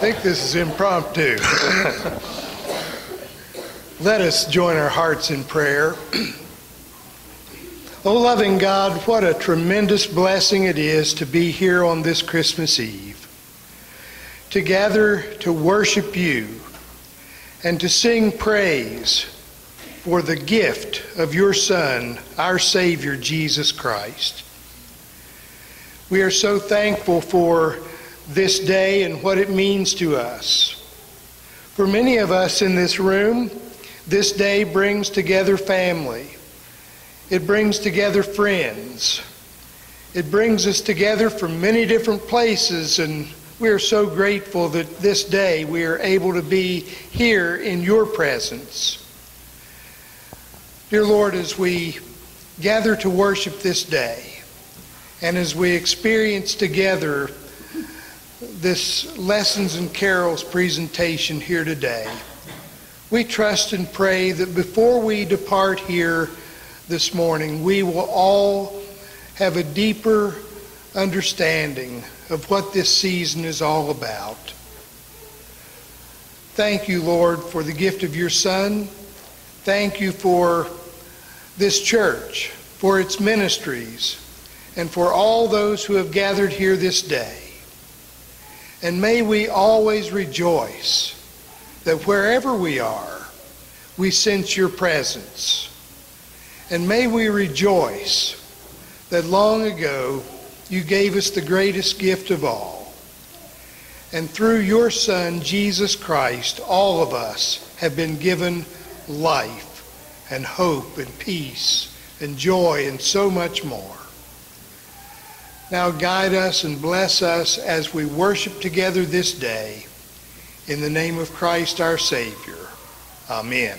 think this is impromptu. Let us join our hearts in prayer. Oh, loving God, what a tremendous blessing it is to be here on this Christmas Eve, to gather to worship you and to sing praise for the gift of your Son, our Savior, Jesus Christ. We are so thankful for this day and what it means to us. For many of us in this room, this day brings together family. It brings together friends. It brings us together from many different places, and we are so grateful that this day we are able to be here in your presence. Dear Lord, as we gather to worship this day, and as we experience together this Lessons and Carols presentation here today, we trust and pray that before we depart here this morning, we will all have a deeper understanding of what this season is all about. Thank you, Lord, for the gift of your Son. Thank you for this church, for its ministries, and for all those who have gathered here this day. And may we always rejoice that wherever we are, we sense your presence. And may we rejoice that long ago you gave us the greatest gift of all. And through your Son, Jesus Christ, all of us have been given life and hope and peace and joy and so much more. Now guide us and bless us as we worship together this day. In the name of Christ our Savior. Amen.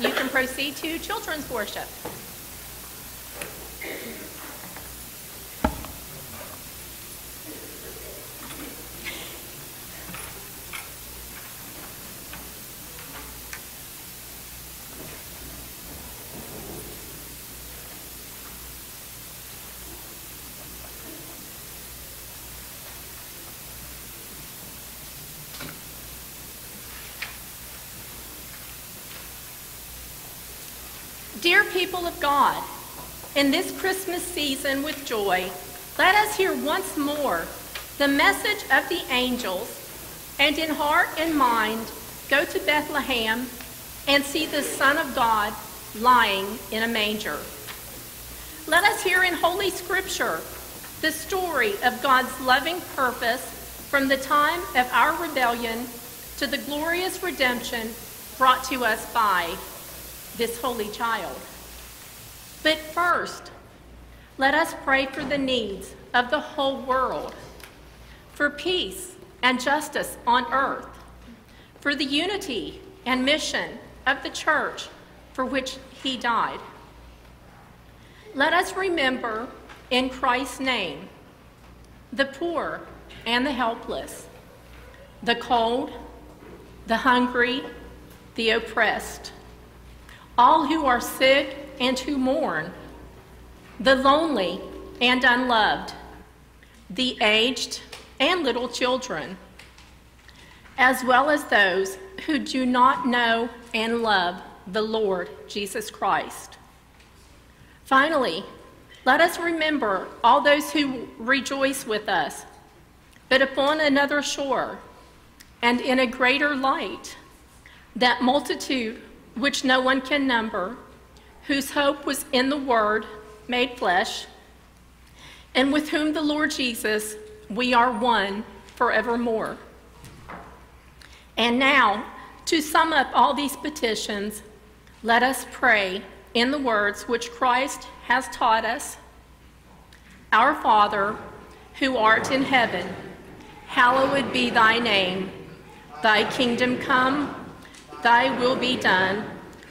You can proceed to children's worship. Dear people of God, in this Christmas season with joy, let us hear once more the message of the angels and in heart and mind go to Bethlehem and see the Son of God lying in a manger. Let us hear in Holy Scripture the story of God's loving purpose from the time of our rebellion to the glorious redemption brought to us by this holy child. But first, let us pray for the needs of the whole world, for peace and justice on earth, for the unity and mission of the church for which he died. Let us remember in Christ's name the poor and the helpless, the cold, the hungry, the oppressed all who are sick and who mourn, the lonely and unloved, the aged and little children, as well as those who do not know and love the Lord Jesus Christ. Finally, let us remember all those who rejoice with us, but upon another shore and in a greater light, that multitude which no one can number, whose hope was in the Word made flesh, and with whom the Lord Jesus, we are one forevermore. And now, to sum up all these petitions, let us pray in the words which Christ has taught us Our Father, who art in heaven, hallowed be thy name. Thy kingdom come Thy will be done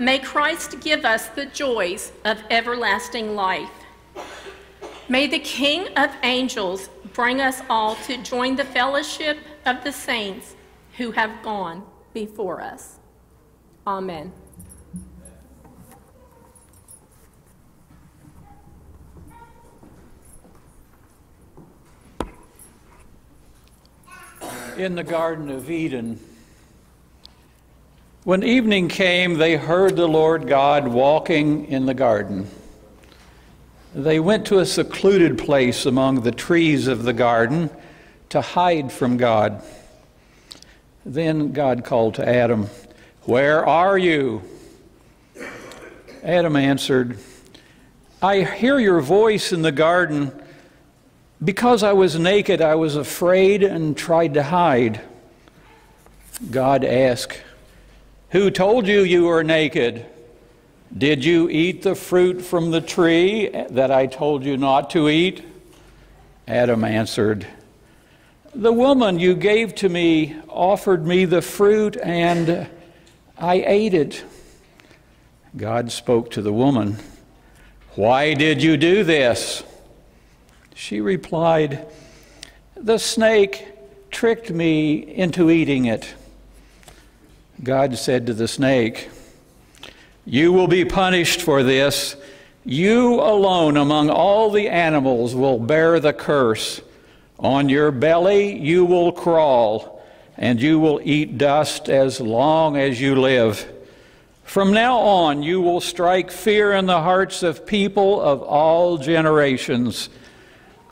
May Christ give us the joys of everlasting life. May the King of angels bring us all to join the fellowship of the saints who have gone before us. Amen. In the Garden of Eden, when evening came, they heard the Lord God walking in the garden. They went to a secluded place among the trees of the garden to hide from God. Then God called to Adam, Where are you? Adam answered, I hear your voice in the garden. Because I was naked, I was afraid and tried to hide. God asked, who told you you were naked? Did you eat the fruit from the tree that I told you not to eat? Adam answered, The woman you gave to me offered me the fruit, and I ate it. God spoke to the woman, Why did you do this? She replied, The snake tricked me into eating it. God said to the snake, You will be punished for this. You alone among all the animals will bear the curse. On your belly you will crawl, and you will eat dust as long as you live. From now on, you will strike fear in the hearts of people of all generations.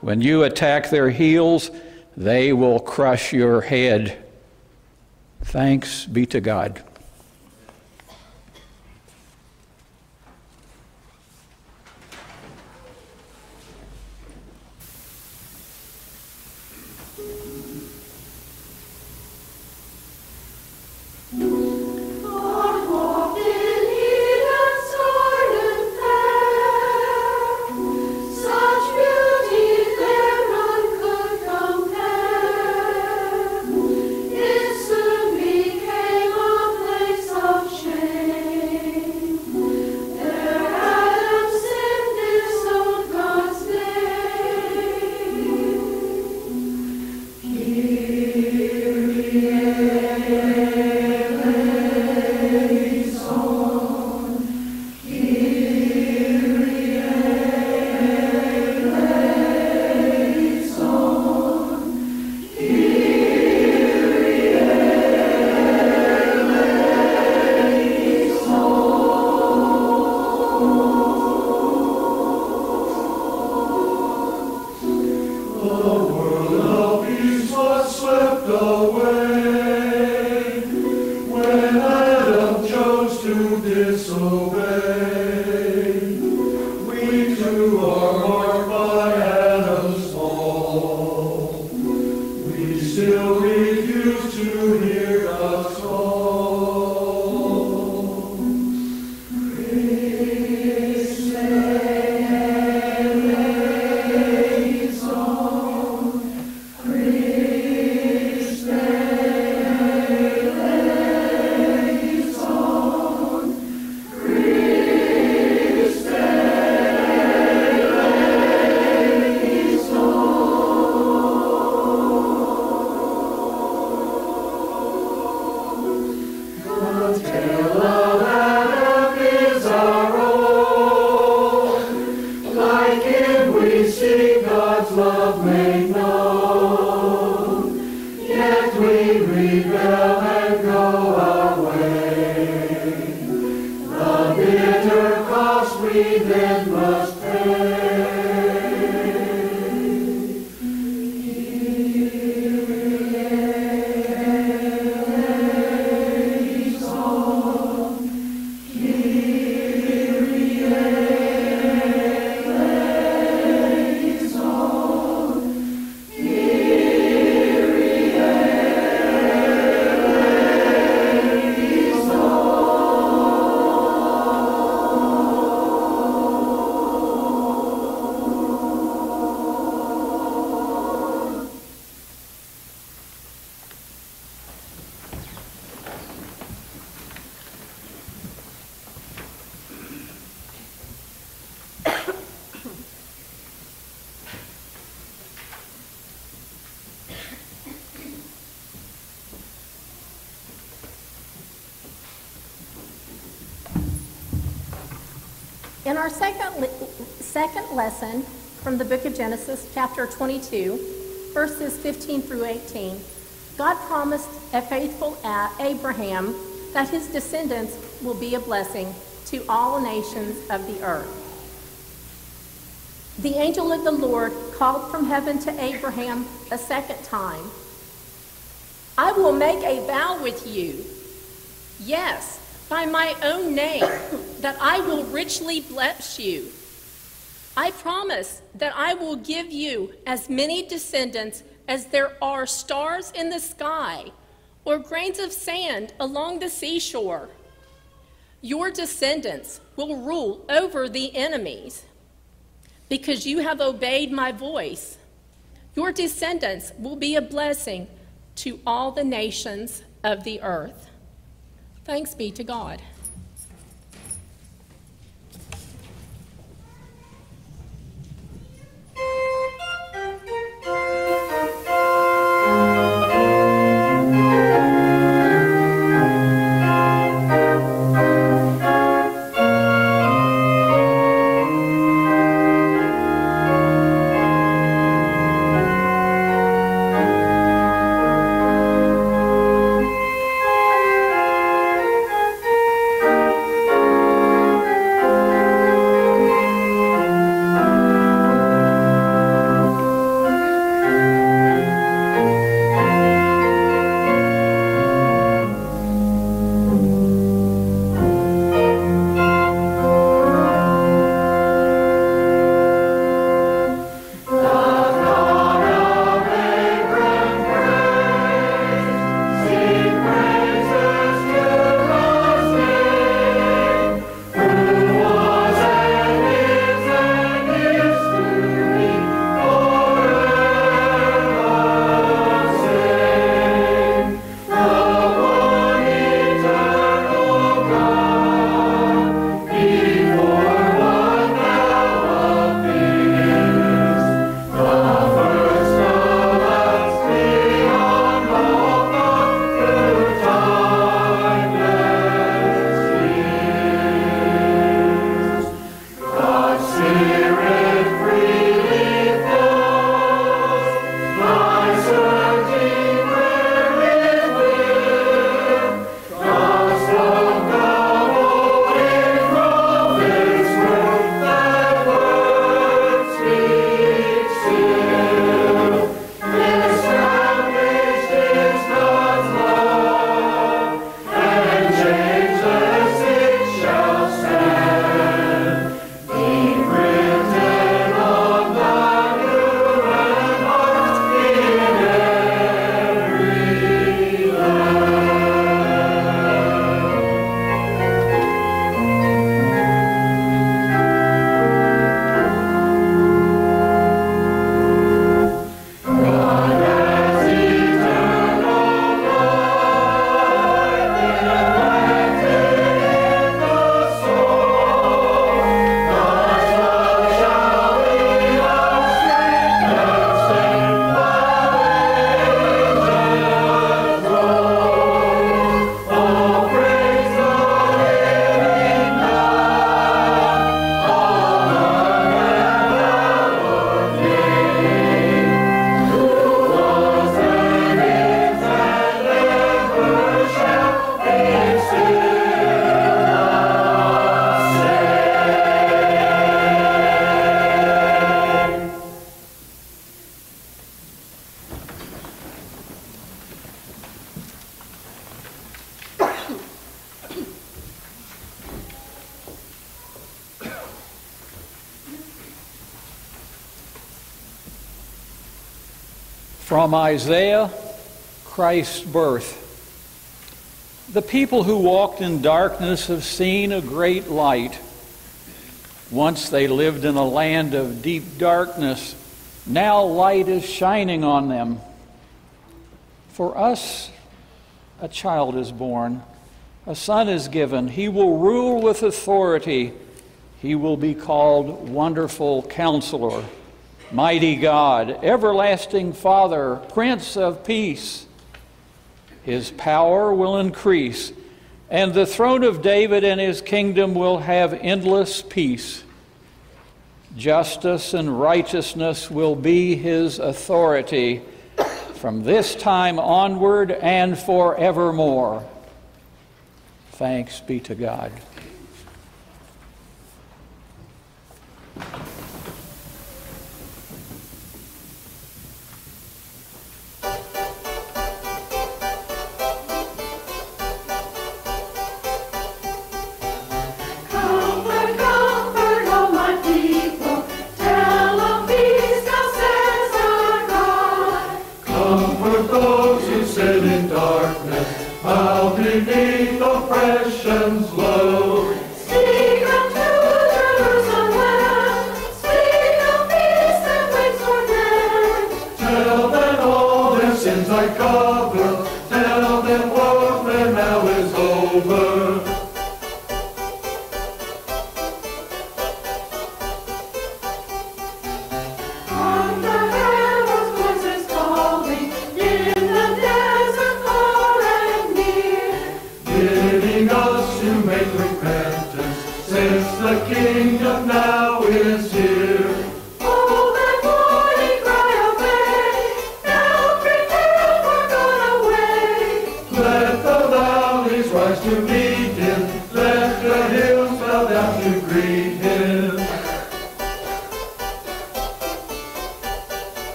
When you attack their heels, they will crush your head. Thanks be to God. In our second, second lesson from the book of Genesis, chapter 22, verses 15 through 18, God promised a faithful Abraham that his descendants will be a blessing to all nations of the earth. The angel of the Lord called from heaven to Abraham a second time. I will make a vow with you. Yes, by my own name, that I will richly bless you. I promise that I will give you as many descendants as there are stars in the sky or grains of sand along the seashore. Your descendants will rule over the enemies because you have obeyed my voice. Your descendants will be a blessing to all the nations of the earth. Thanks be to God. From Isaiah, Christ's birth. The people who walked in darkness have seen a great light. Once they lived in a land of deep darkness. Now light is shining on them. For us, a child is born, a son is given. He will rule with authority. He will be called Wonderful Counselor Mighty God, everlasting Father, Prince of Peace. His power will increase, and the throne of David and his kingdom will have endless peace. Justice and righteousness will be his authority from this time onward and forevermore. Thanks be to God.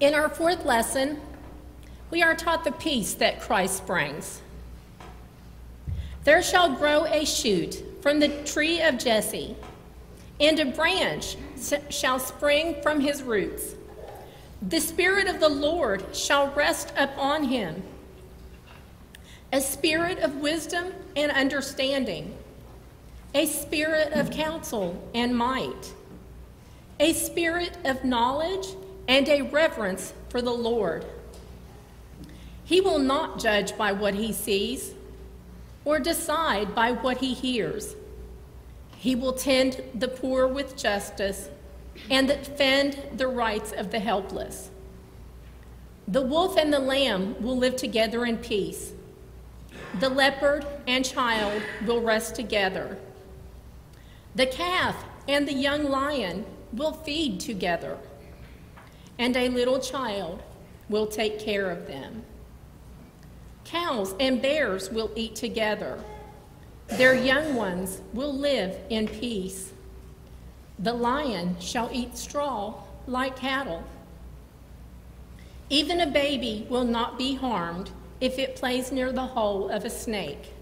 In our fourth lesson, we are taught the peace that Christ brings. There shall grow a shoot from the tree of Jesse, and a branch shall spring from his roots. The Spirit of the Lord shall rest upon him a spirit of wisdom and understanding, a spirit of counsel and might, a spirit of knowledge and a reverence for the Lord. He will not judge by what he sees or decide by what he hears. He will tend the poor with justice and defend the rights of the helpless. The wolf and the lamb will live together in peace. The leopard and child will rest together. The calf and the young lion will feed together, and a little child will take care of them. Cows and bears will eat together. Their young ones will live in peace. The lion shall eat straw like cattle. Even a baby will not be harmed if it plays near the hole of a snake.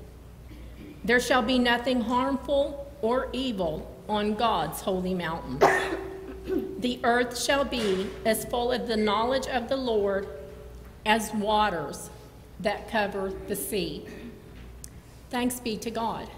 There shall be nothing harmful or evil on God's holy mountain. The earth shall be as full of the knowledge of the Lord as waters that cover the sea. Thanks be to God.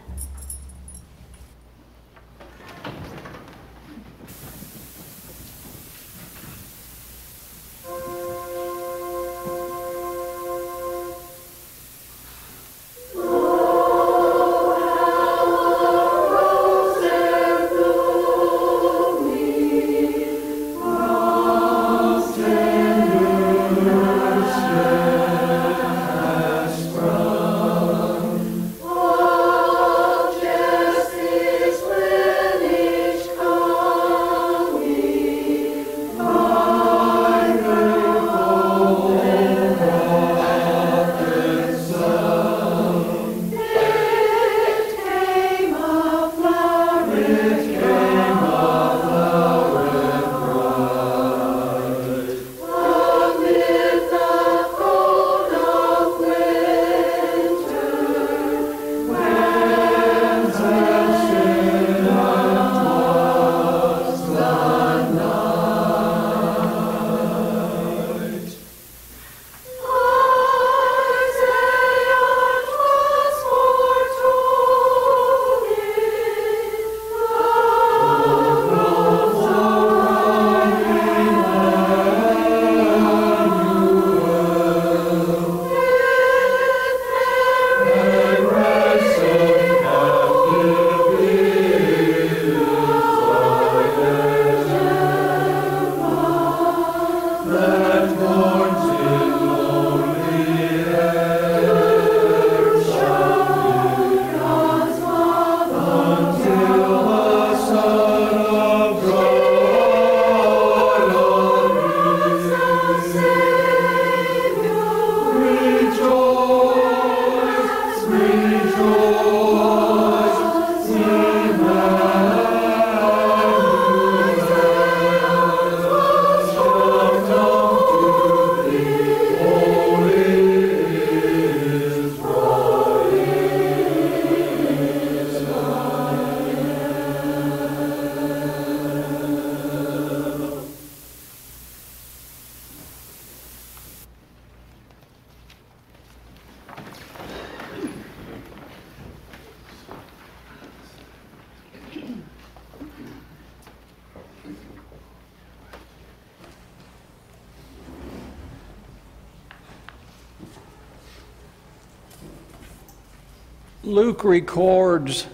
Luke records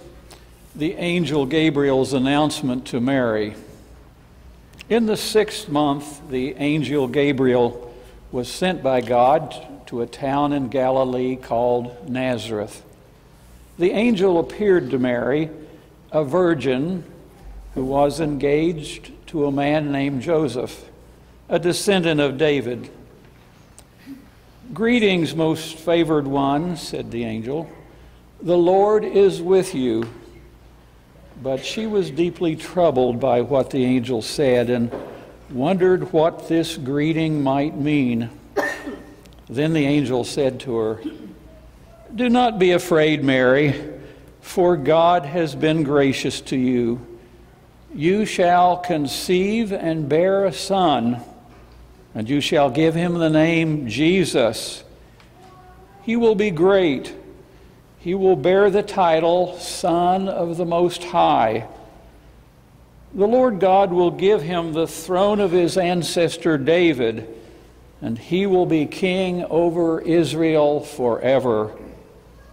the angel Gabriel's announcement to Mary. In the sixth month, the angel Gabriel was sent by God to a town in Galilee called Nazareth. The angel appeared to Mary, a virgin who was engaged to a man named Joseph, a descendant of David. Greetings, most favored one, said the angel. The Lord is with you. But she was deeply troubled by what the angel said and wondered what this greeting might mean. Then the angel said to her, Do not be afraid, Mary, for God has been gracious to you. You shall conceive and bear a son, and you shall give him the name Jesus. He will be great. He will bear the title Son of the Most High. The Lord God will give him the throne of his ancestor David and he will be king over Israel forever.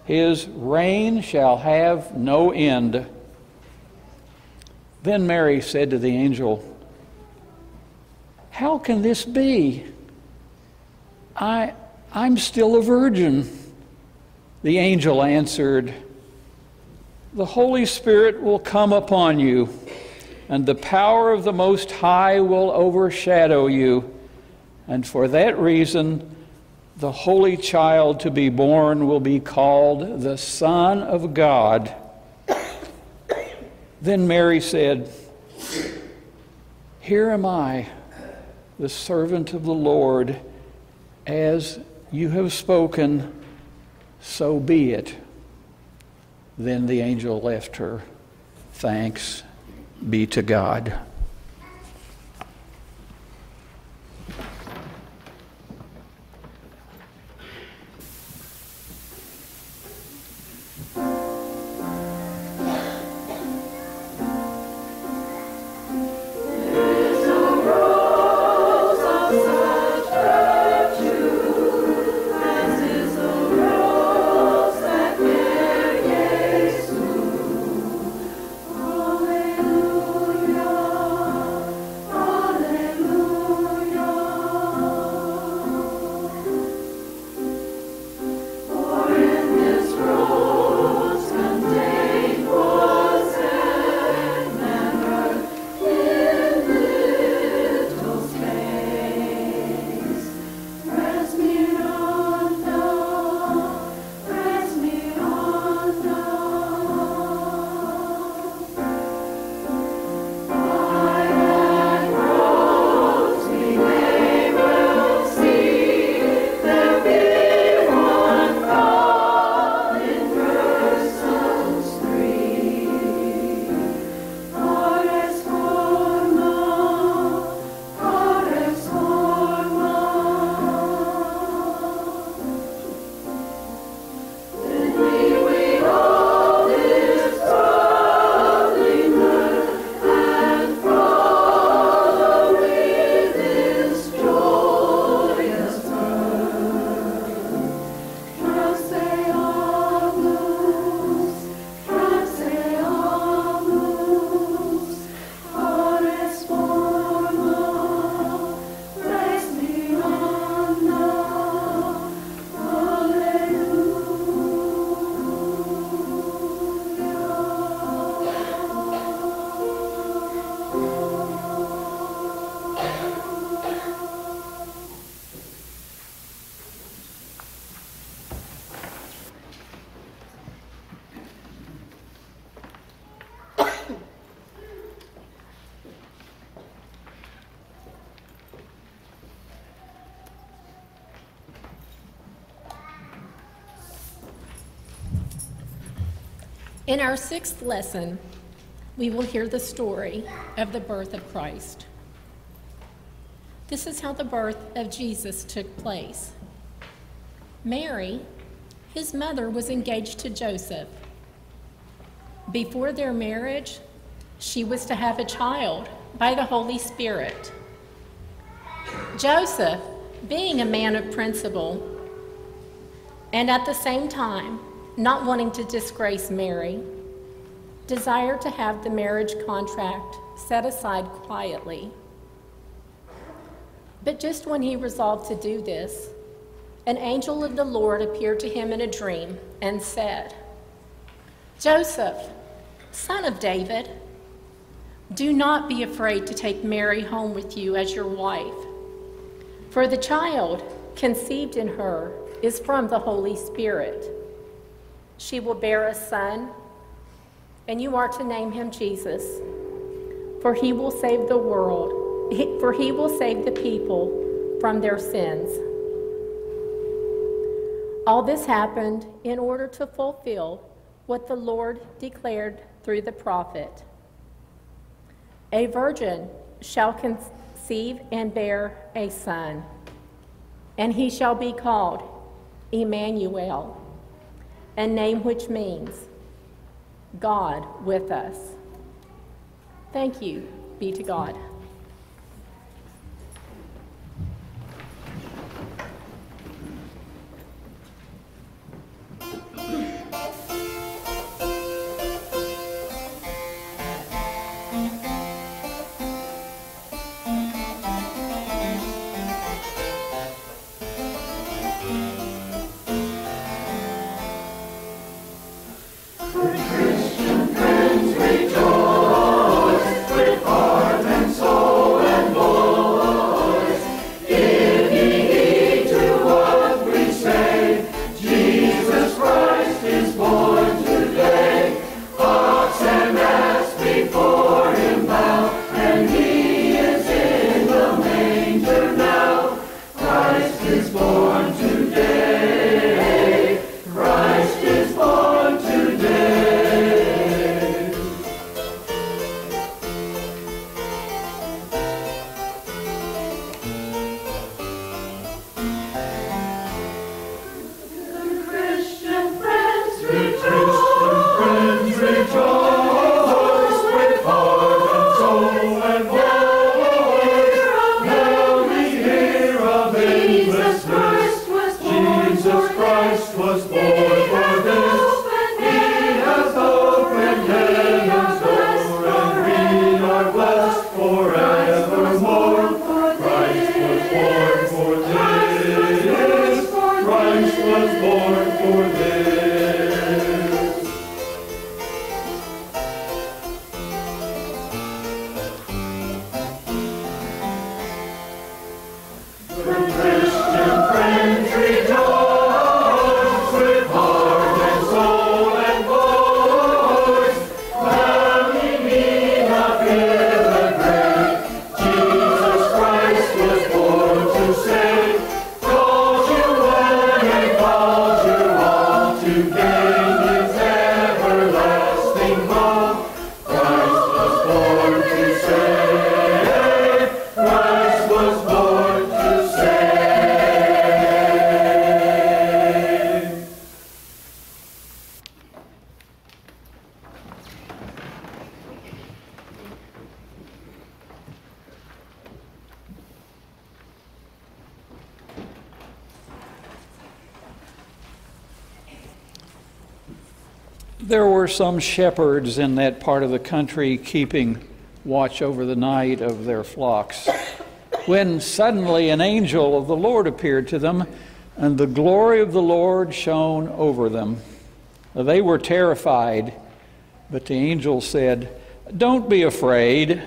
His reign shall have no end. Then Mary said to the angel, How can this be? I, I'm still a virgin. The angel answered, The Holy Spirit will come upon you, and the power of the Most High will overshadow you. And for that reason, the holy child to be born will be called the Son of God. Then Mary said, Here am I, the servant of the Lord. As you have spoken, so be it. Then the angel left her. Thanks be to God. In our sixth lesson, we will hear the story of the birth of Christ. This is how the birth of Jesus took place. Mary, his mother, was engaged to Joseph. Before their marriage, she was to have a child by the Holy Spirit. Joseph, being a man of principle, and at the same time, not wanting to disgrace Mary, desired to have the marriage contract set aside quietly. But just when he resolved to do this, an angel of the Lord appeared to him in a dream and said, Joseph, son of David, do not be afraid to take Mary home with you as your wife, for the child conceived in her is from the Holy Spirit. She will bear a son, and you are to name him Jesus, for he will save the world, for he will save the people from their sins. All this happened in order to fulfill what the Lord declared through the prophet. A virgin shall conceive and bear a son, and he shall be called Emmanuel, a name which means God with us. Thank you be to God. Some shepherds in that part of the country keeping watch over the night of their flocks. When suddenly an angel of the Lord appeared to them, and the glory of the Lord shone over them. They were terrified, but the angel said, Don't be afraid.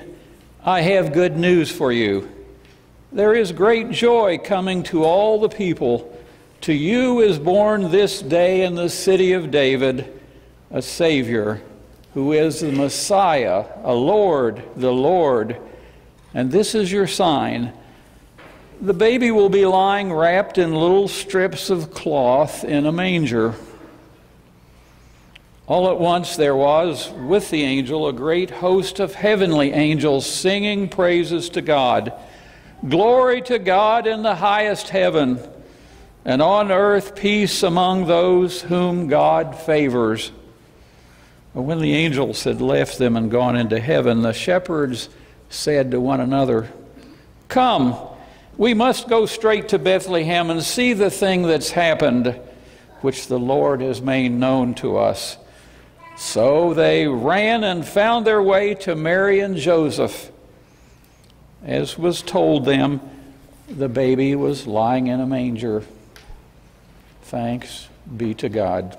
I have good news for you. There is great joy coming to all the people. To you is born this day in the city of David a Savior who is the Messiah, a Lord, the Lord. And this is your sign. The baby will be lying wrapped in little strips of cloth in a manger. All at once there was with the angel a great host of heavenly angels singing praises to God. Glory to God in the highest heaven, and on earth peace among those whom God favors. When the angels had left them and gone into heaven, the shepherds said to one another, Come, we must go straight to Bethlehem and see the thing that's happened, which the Lord has made known to us. So they ran and found their way to Mary and Joseph. As was told them, the baby was lying in a manger. Thanks be to God.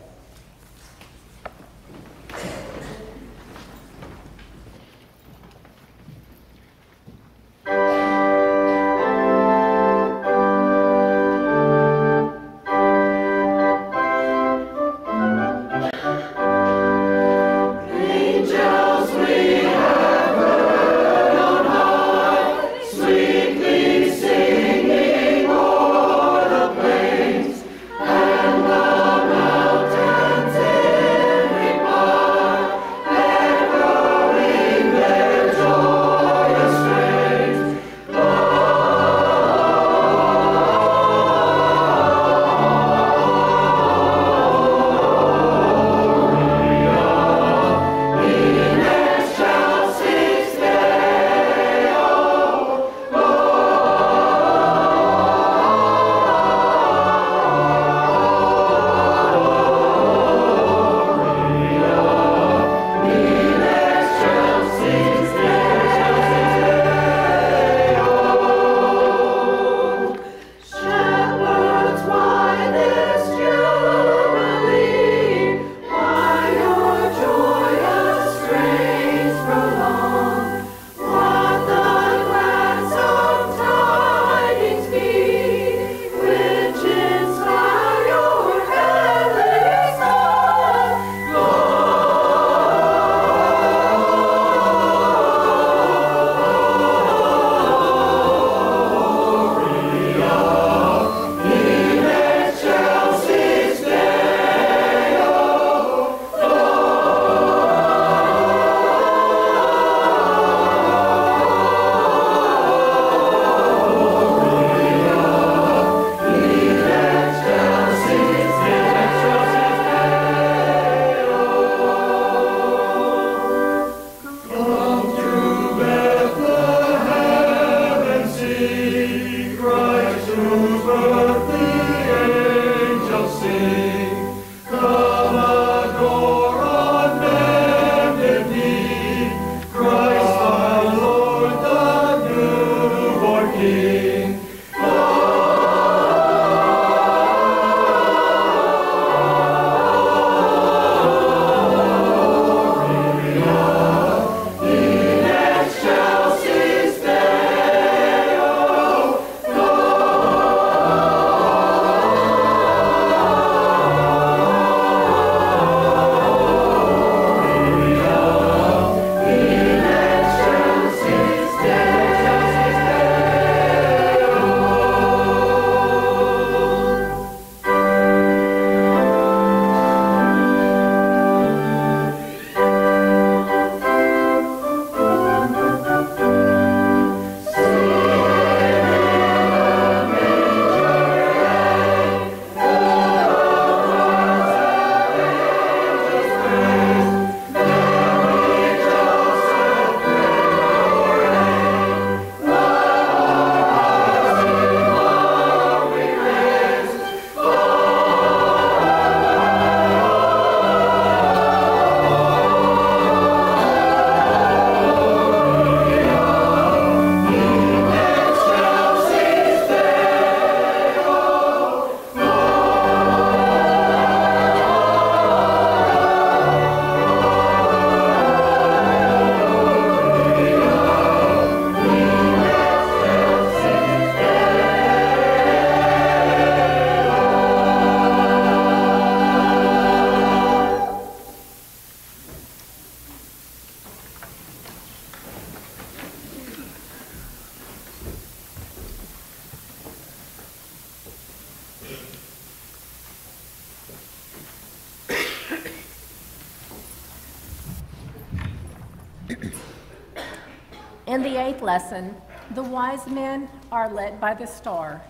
Lesson, the wise men are led by the star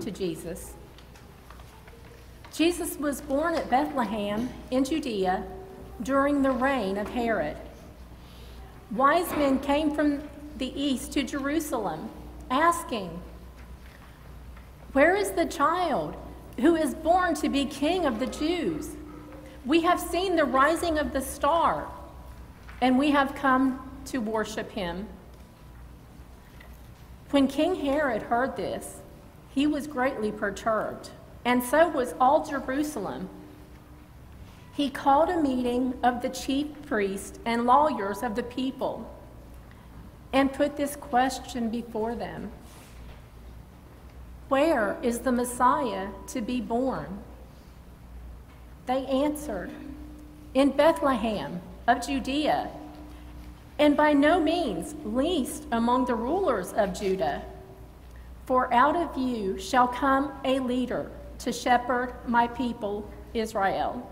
to Jesus. Jesus was born at Bethlehem in Judea during the reign of Herod. Wise men came from the east to Jerusalem asking, Where is the child who is born to be king of the Jews? We have seen the rising of the star, and we have come to worship him. When King Herod heard this, he was greatly perturbed, and so was all Jerusalem. He called a meeting of the chief priests and lawyers of the people and put this question before them Where is the Messiah to be born? They answered, In Bethlehem of Judea, and by no means least among the rulers of Judah. For out of you shall come a leader to shepherd my people Israel.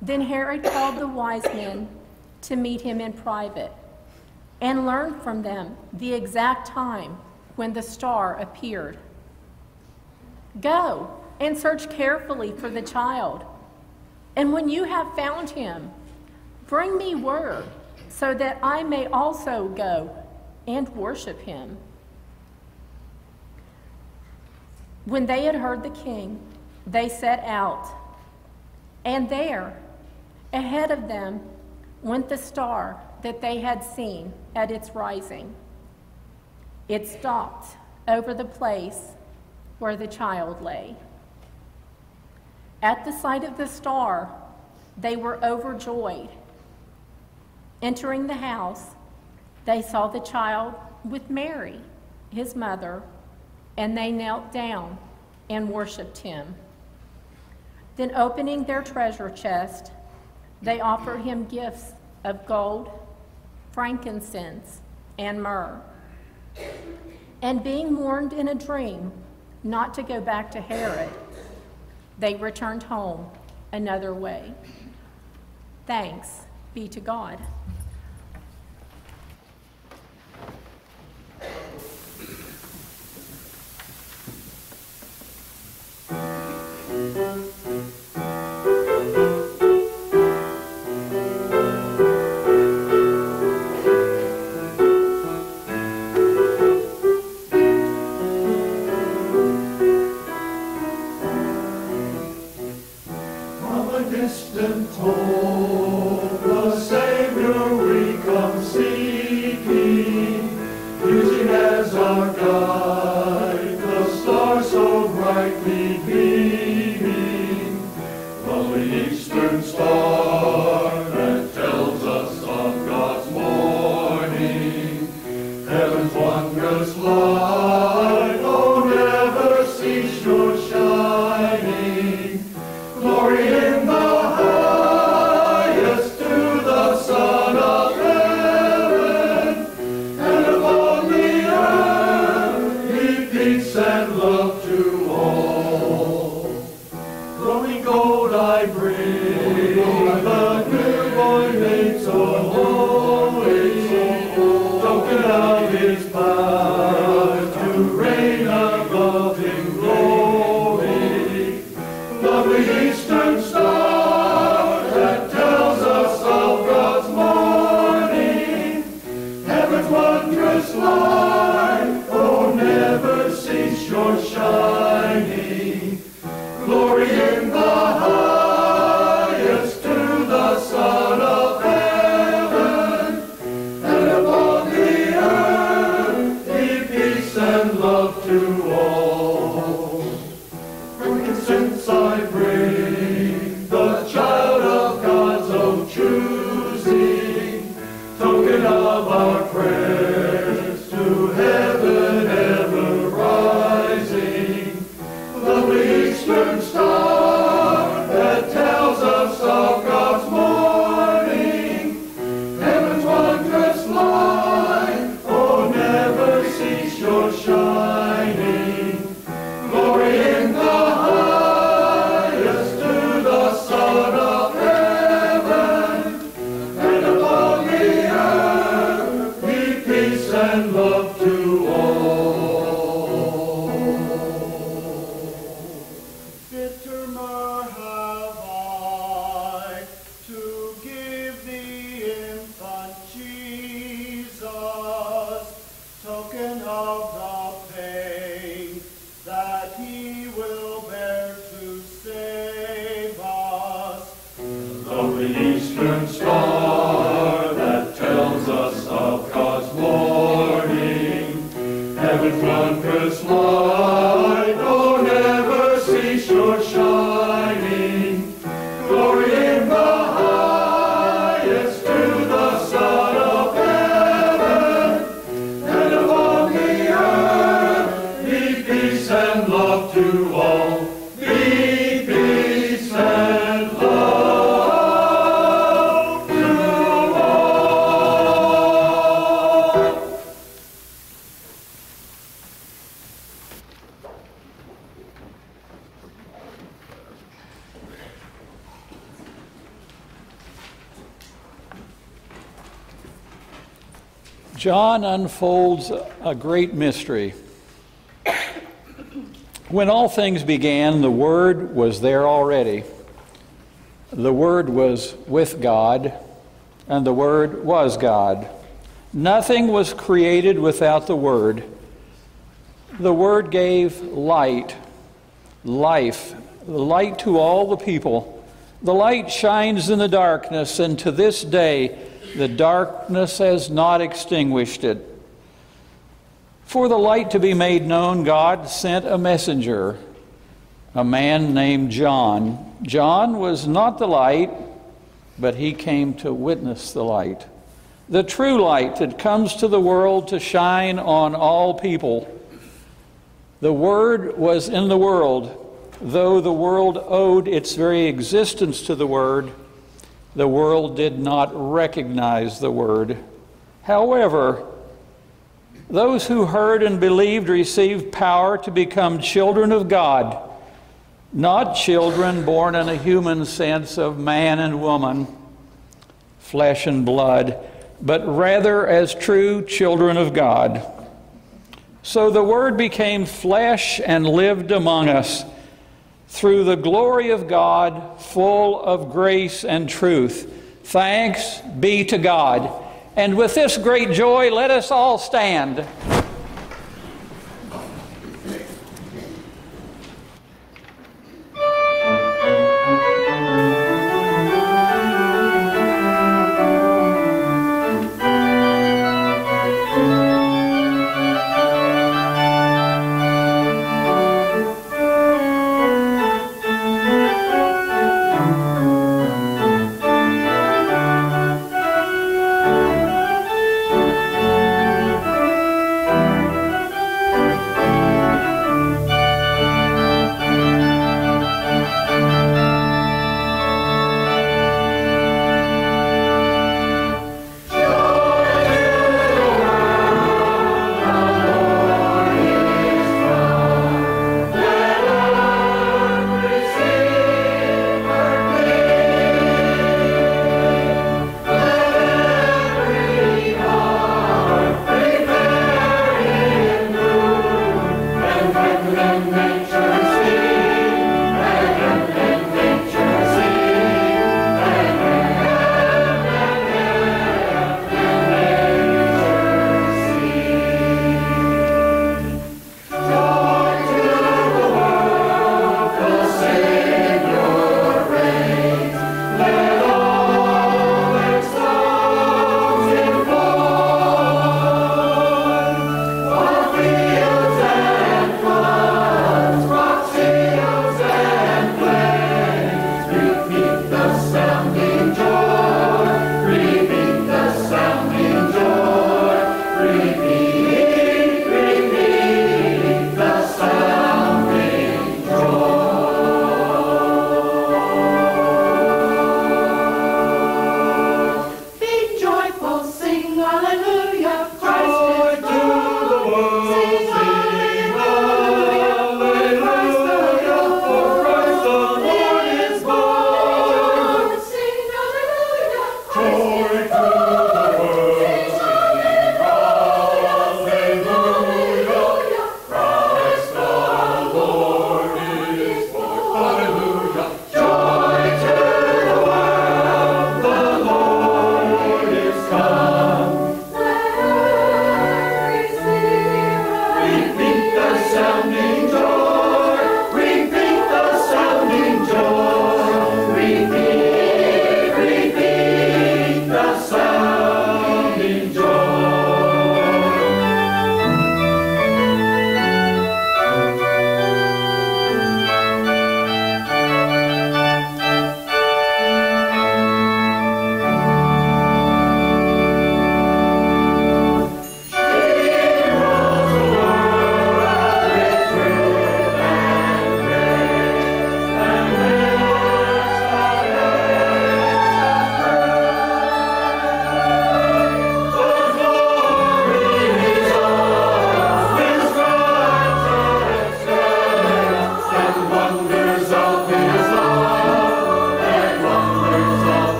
Then Herod called the wise men to meet him in private and learned from them the exact time when the star appeared. Go and search carefully for the child, and when you have found him, bring me word so that I may also go and worship him. When they had heard the king, they set out, and there, Ahead of them went the star that they had seen at its rising. It stopped over the place where the child lay. At the sight of the star, they were overjoyed. Entering the house, they saw the child with Mary, his mother, and they knelt down and worshiped him. Then, opening their treasure chest, they offered him gifts of gold, frankincense, and myrrh. And being warned in a dream not to go back to Herod, they returned home another way. Thanks be to God. You. John unfolds a great mystery. When all things began, the Word was there already. The Word was with God, and the Word was God. Nothing was created without the Word. The Word gave light, life, light to all the people. The light shines in the darkness, and to this day, the darkness has not extinguished it. For the light to be made known, God sent a messenger, a man named John. John was not the light, but he came to witness the light. The true light that comes to the world to shine on all people. The Word was in the world, though the world owed its very existence to the Word. The world did not recognize the Word. However, those who heard and believed received power to become children of God, not children born in a human sense of man and woman, flesh and blood, but rather as true children of God. So the Word became flesh and lived among us through the glory of God, full of grace and truth. Thanks be to God. And with this great joy, let us all stand.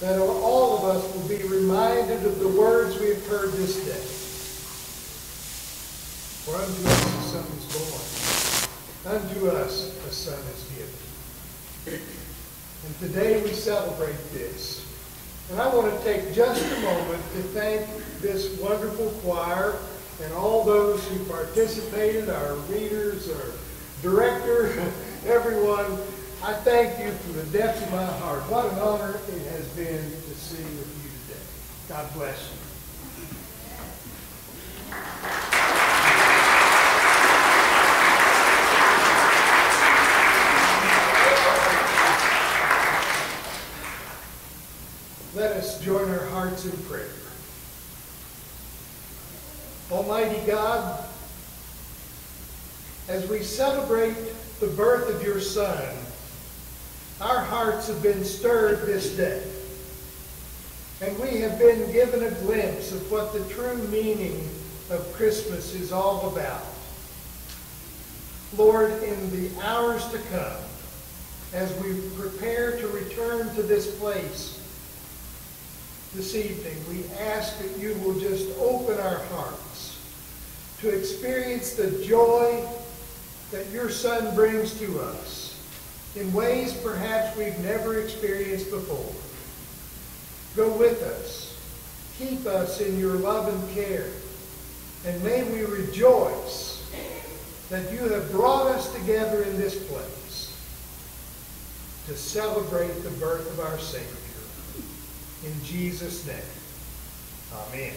That all of us will be reminded of the words we have heard this day. For unto us a son is born, unto us a son is given. And today we celebrate this. And I want to take just a moment to thank this wonderful choir and all those who participated, our readers, our director, everyone. I thank you from the depths of my heart. What an honor it has been to see with you today. God bless you. Let us join our hearts in prayer. Almighty God, as we celebrate the birth of your Son, our hearts have been stirred this day. And we have been given a glimpse of what the true meaning of Christmas is all about. Lord, in the hours to come, as we prepare to return to this place this evening, we ask that you will just open our hearts to experience the joy that your Son brings to us in ways perhaps we've never experienced before. Go with us. Keep us in your love and care. And may we rejoice that you have brought us together in this place to celebrate the birth of our Savior. In Jesus' name, amen.